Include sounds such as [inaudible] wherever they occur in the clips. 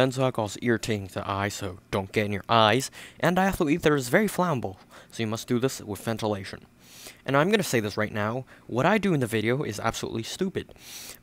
Benzoyl alcohol is irritating to the eye, so don't get in your eyes. And diethyl ether is very flammable, so you must do this with ventilation. And I'm gonna say this right now, what I do in the video is absolutely stupid.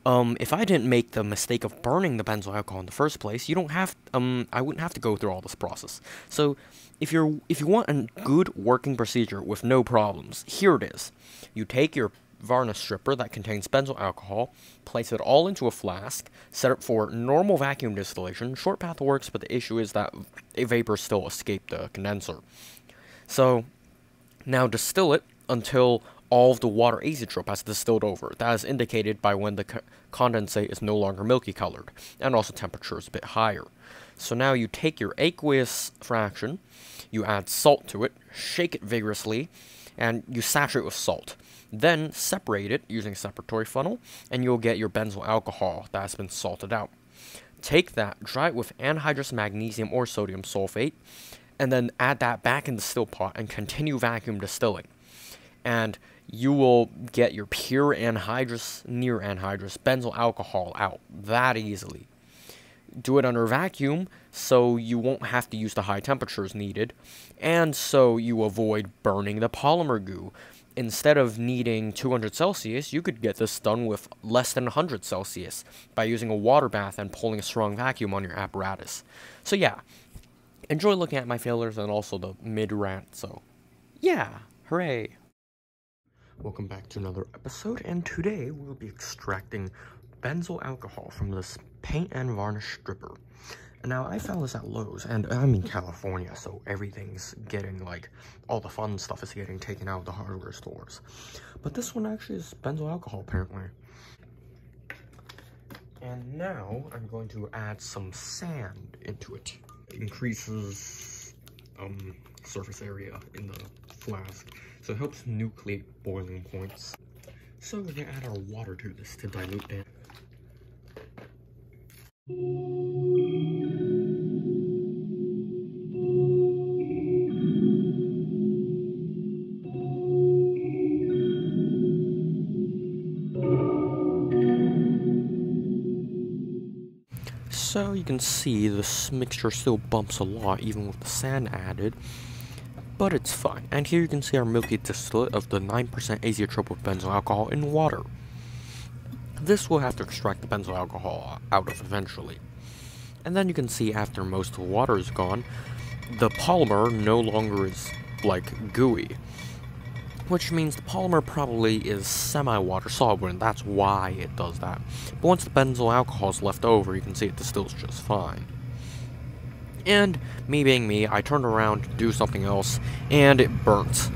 Um, if I didn't make the mistake of burning the benzoyl alcohol in the first place, you don't have, um, I wouldn't have to go through all this process. So, if you're, if you want a good working procedure with no problems, here it is. You take your varnish stripper that contains benzyl alcohol, place it all into a flask, set it for normal vacuum distillation. Short path works, but the issue is that a vapor still escape the condenser. So, now distill it until all of the water azeotrope has distilled over. That is indicated by when the co condensate is no longer milky colored, and also temperature is a bit higher. So now you take your aqueous fraction, you add salt to it, shake it vigorously, and you saturate with salt. Then separate it using a separatory funnel, and you'll get your benzyl alcohol that has been salted out. Take that, dry it with anhydrous magnesium or sodium sulfate, and then add that back in the still pot and continue vacuum distilling. And you will get your pure anhydrous, near anhydrous benzyl alcohol out that easily. Do it under vacuum so you won't have to use the high temperatures needed, and so you avoid burning the polymer goo instead of needing 200 Celsius, you could get this done with less than 100 Celsius by using a water bath and pulling a strong vacuum on your apparatus. So yeah, enjoy looking at my failures and also the mid-rant, so yeah, hooray! Welcome back to another episode, and today we'll be extracting benzyl alcohol from this paint and varnish stripper. Now, I found this at Lowe's, and I'm in California, so everything's getting, like, all the fun stuff is getting taken out of the hardware stores. But this one actually is benzyl alcohol, apparently. And now, I'm going to add some sand into it. increases, um, surface area in the flask, so it helps nucleate boiling points. So we're gonna add our water to this to dilute it. So you can see this mixture still bumps a lot even with the sand added, but it's fine. And here you can see our milky distillate of the 9% azeotrope of benzyl alcohol in water. This we'll have to extract the benzyl alcohol out of eventually. And then you can see after most of the water is gone, the polymer no longer is like gooey which means the polymer probably is semi-water soluble, and that's why it does that. But once the benzyl alcohol is left over, you can see it distills just fine. And, me being me, I turned around to do something else, and it burnt.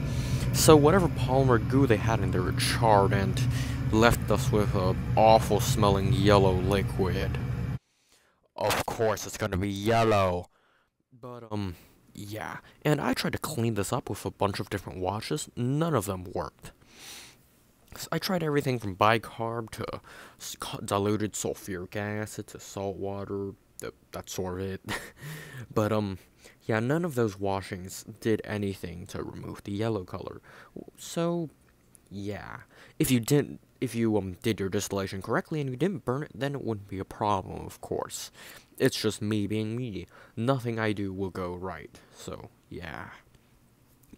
So whatever polymer goo they had in there charred and left us with a awful smelling yellow liquid. Of course it's gonna be yellow. But, um, yeah, and I tried to clean this up with a bunch of different washes. None of them worked. I tried everything from bicarb to diluted sulfuric acid to salt water. That, that's sort of it. [laughs] but, um, yeah, none of those washings did anything to remove the yellow color. So, yeah. If you didn't, if you, um, did your distillation correctly and you didn't burn it, then it wouldn't be a problem, of course. It's just me being me. Nothing I do will go right. So, yeah.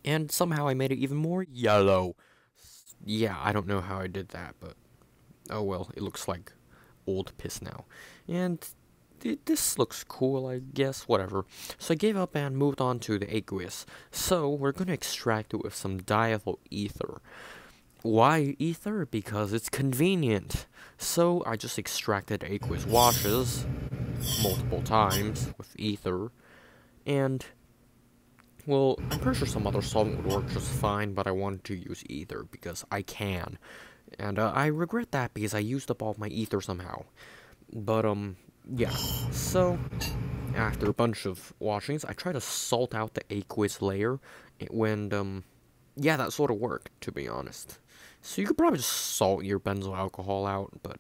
And somehow I made it even more yellow. Yeah, I don't know how I did that, but... Oh well, it looks like old piss now. And th this looks cool, I guess, whatever. So I gave up and moved on to the aqueous. So, we're gonna extract it with some diethyl ether. Why ether? Because it's convenient. So, I just extracted aqueous washes multiple times with ether, and well, I'm pretty sure some other solvent would work just fine, but I wanted to use ether because I can. And uh, I regret that because I used up all my ether somehow. But, um, yeah. So, after a bunch of washings, I tried to salt out the aqueous layer. When, um, yeah, that sort of worked, to be honest. So you could probably just salt your benzyl alcohol out, but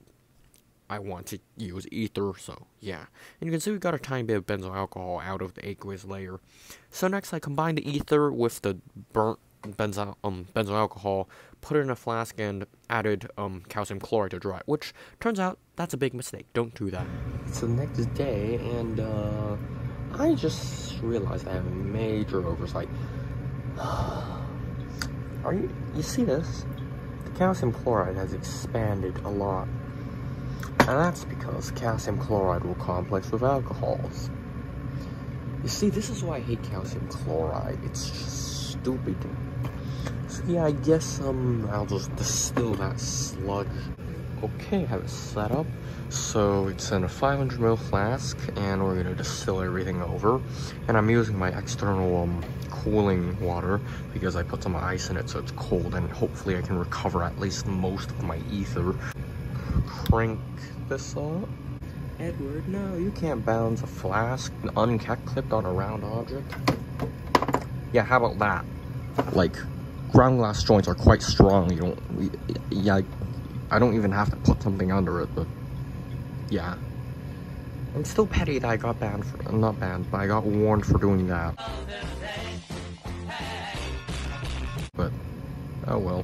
I want to use ether, so yeah. And you can see we got a tiny bit of benzyl alcohol out of the aqueous layer. So next I combine the ether with the burnt benzyl, um, benzyl alcohol, put it in a flask, and added um, calcium chloride to dry it, which turns out That's a big mistake. Don't do that. It's the next day, and uh, I just realized I have a major oversight. [sighs] Are you? You see this? Calcium chloride has expanded a lot, and that's because calcium chloride will complex with alcohols. You see, this is why I hate calcium chloride. It's just stupid. So yeah, I guess um, I'll just distill that sludge. Okay, have it set up. So it's in a 500 ml flask, and we're gonna distill everything over. And I'm using my external um, cooling water because I put some ice in it so it's cold, and hopefully I can recover at least most of my ether. Crank this up. Edward, no, you can't balance a flask unkept clipped on a round object. Yeah, how about that? Like, ground glass joints are quite strong. You don't, yeah, I don't even have to put something under it, but yeah. I'm still petty that I got banned for, not banned, but I got warned for doing that. But, oh well.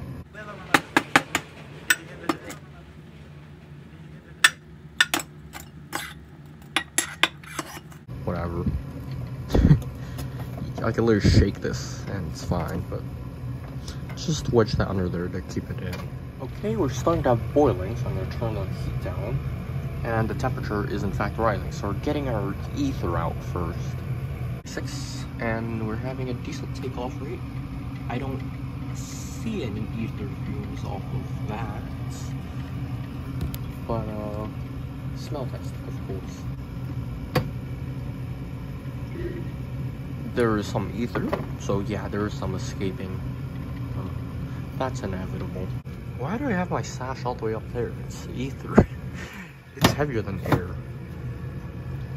Whatever. [laughs] I can literally shake this and it's fine, but just wedge that under there to keep it in. Okay, we're starting to have boiling, so I'm to turn the heat down. And the temperature is in fact rising, so we're getting our ether out first. Six, and we're having a decent takeoff rate. I don't see any ether fumes off of that. But, uh, smell test, of course. There is some ether, so yeah, there is some escaping. Uh, that's inevitable. Why do I have my sash all the way up there? It's ether. [laughs] it's heavier than air.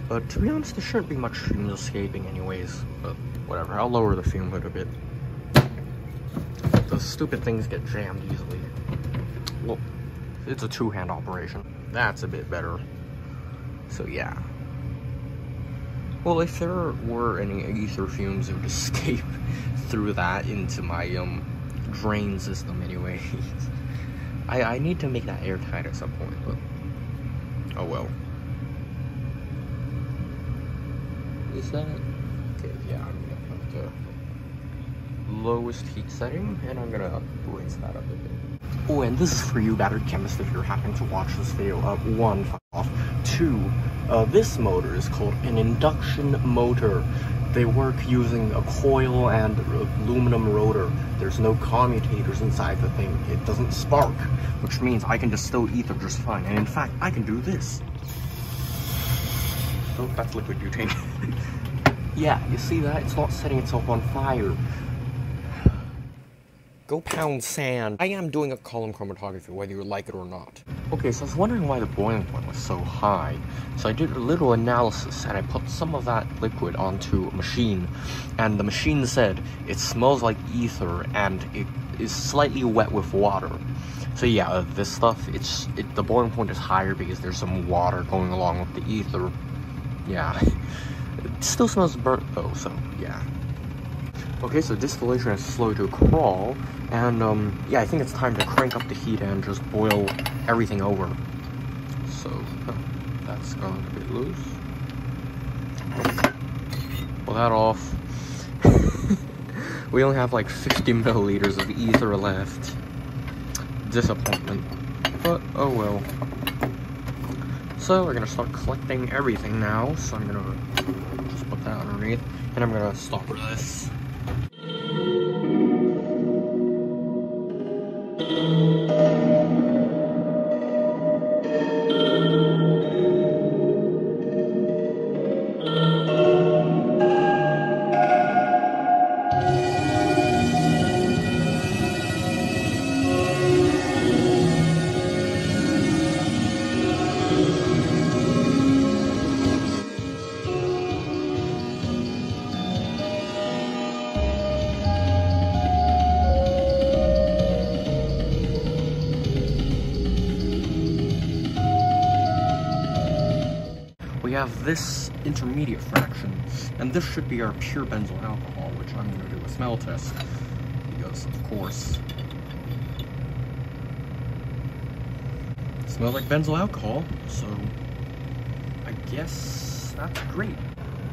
But to be honest, there shouldn't be much fumes escaping anyways. But whatever, I'll lower the fume hood a bit. The stupid things get jammed easily. Well, it's a two-hand operation. That's a bit better. So yeah. Well, if there were any ether fumes, it would [laughs] escape through that into my um drain system anyways. [laughs] I, I need to make that airtight at some point, but oh well. Is that okay? Yeah, I'm gonna put the lowest heat setting, and I'm gonna raise that up a bit. Oh, and this is for you, battery chemist, if you're happening to watch this video. Uh, one, off. Two, uh, this motor is called an induction motor. They work using a coil and aluminum rotor. There's no commutators inside the thing. It doesn't spark, which means I can distill ether just fine. And in fact, I can do this. Oh, that's liquid butane. [laughs] yeah, you see that? It's not setting itself on fire. Go pound sand. I am doing a column chromatography, whether you like it or not. Okay, so I was wondering why the boiling point was so high. So I did a little analysis, and I put some of that liquid onto a machine, and the machine said it smells like ether, and it is slightly wet with water. So yeah, uh, this stuff, it's it, the boiling point is higher because there's some water going along with the ether. Yeah, [laughs] it still smells burnt though, so yeah. Okay, so distillation is slow to crawl, and um, yeah, I think it's time to crank up the heat and just boil everything over. So, that's gone a bit loose. Pull that off. [laughs] we only have like 50 milliliters of ether left. Disappointment. But, oh well. So, we're gonna start collecting everything now, so I'm gonna just put that underneath, and I'm gonna stop this. Have this intermediate fraction, and this should be our pure benzyl alcohol, which I'm going to do a smell test, because of course. Smells like benzyl alcohol, so I guess that's great.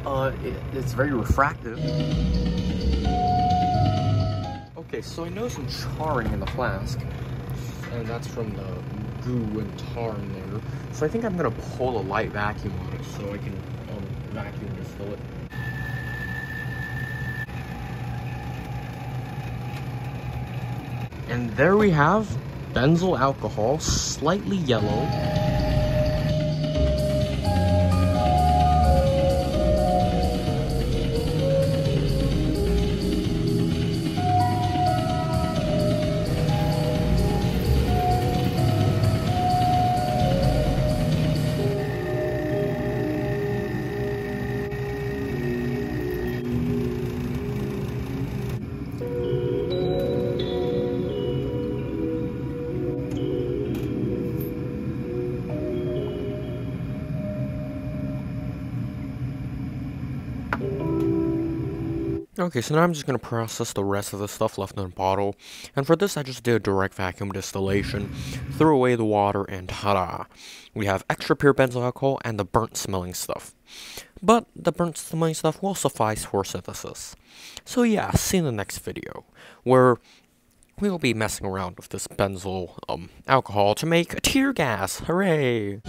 Uh, it, it's very refractive. Okay, so I know some charring in the flask, and that's from the goo and tar in there. So I think I'm gonna pull a light vacuum on it so I can um, vacuum distill it. And there we have benzyl alcohol, slightly yellow. Okay, so now I'm just going to process the rest of the stuff left in the bottle. And for this, I just did a direct vacuum distillation, threw away the water, and ta-da! We have extra pure benzyl alcohol and the burnt smelling stuff. But the burnt smelling stuff will suffice for synthesis. So yeah, see you in the next video, where we will be messing around with this benzyl um, alcohol to make tear gas. Hooray!